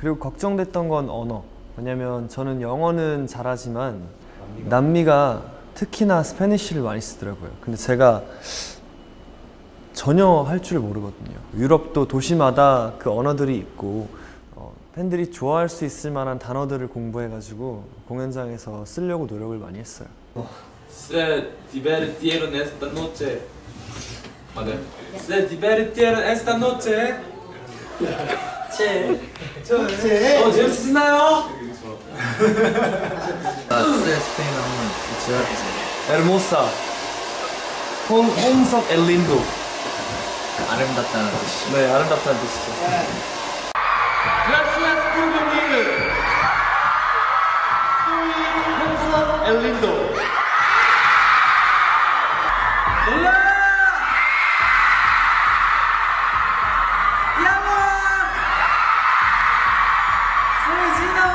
그리고 걱정됐던 건 언어. 왜냐면 저는 영어는 잘하지만 남미가 특히나 스페니쉬를 많이 쓰더라고요. 근데 제가 전혀 할 줄 모르거든요. 유럽도 도시마다 그 언어들이 있고 어, 팬들이 좋아할 수 있을 만한 단어들을 공부해가지고 공연장에서 쓰려고 노력을 많이 했어요. Se divirtieron esta noche. 맞아요. Se divirtieron esta noche. 제. 제. 어 재밌으시나요? 나 스페 스페인 한번 지어주세요. Hermosa. 홍, 홍석 엘린도. 아름답다는 뜻이. 네, 아름답다는 뜻이죠. Gracias por venir. Soy Lindo. Hola. Llama. Soy Gino.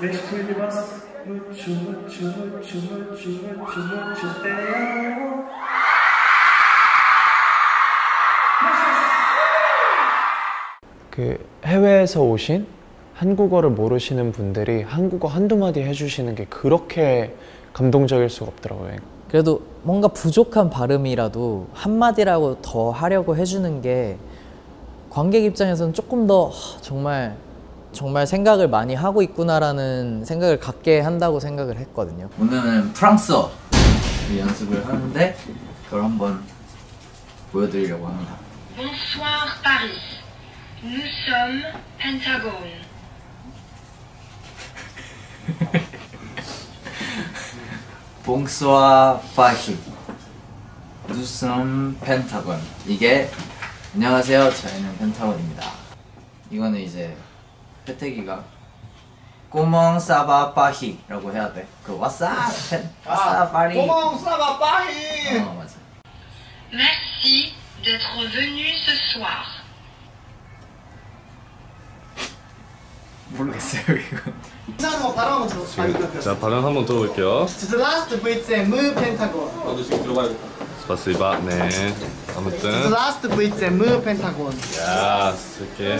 Escribas mucho, mucho, mucho, mucho, mucho, mucho te amo. 그 해외에서 오신 한국어를 모르시는 분들이 한국어 한두 마디 해주시는 게 그렇게 감동적일 수가 없더라고요. 그래도 뭔가 부족한 발음이라도 한마디라고 더 하려고 해주는 게 관객 입장에서는 조금 더 하, 정말 정말 생각을 많이 하고 있구나라는 생각을 갖게 한다고 생각을 했거든요. 오늘은 프랑스어 연습을 하는데 그걸 한번 보여드리려고 합니다. Bonsoir Paris. Nous sommes Pentagone. 누섬 펜타곤 이게 안녕하세요. 저희는 펜타곤입니다. 이거는 이제 회태기가 꼬멍 사바 파히라고 해야 돼 그 와싸 펜 와싸 파리. 꼬멍 사바 파히. 어 맞아. Merci d'être venu ce soir. 모르겠어요 이건 자 발음 한번 들어볼게요. The last with the Mu Pentagon. 나도 지금 들어가야 스파시바 네. 아무튼 last the Mu Pentagon. 야 쓸게.